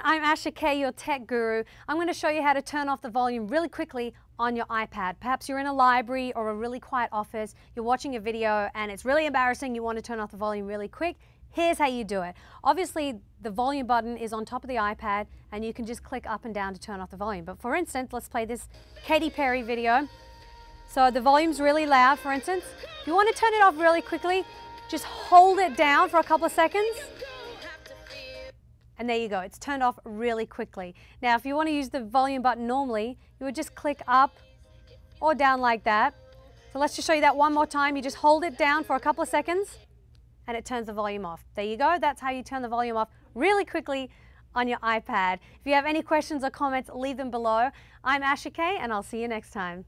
everyone, I'm Asha Kay, your tech guru. I'm going to show you how to turn off the volume really quickly on your iPad. Perhaps you're in a library or a really quiet office, you're watching a video and it's really embarrassing, you want to turn off the volume really quick. Here's how you do it. Obviously, the volume button is on top of the iPad and you can just click up and down to turn off the volume. But for instance, let's play this Katy Perry video. So the volume's really loud, for instance. If you want to turn it off really quickly, just hold it down for a couple of seconds and there you go, it's turned off really quickly. Now, if you want to use the volume button normally, you would just click up or down like that. So let's just show you that one more time. You just hold it down for a couple of seconds and it turns the volume off. There you go, that's how you turn the volume off really quickly on your iPad. If you have any questions or comments, leave them below. I'm Asha Kay and I'll see you next time.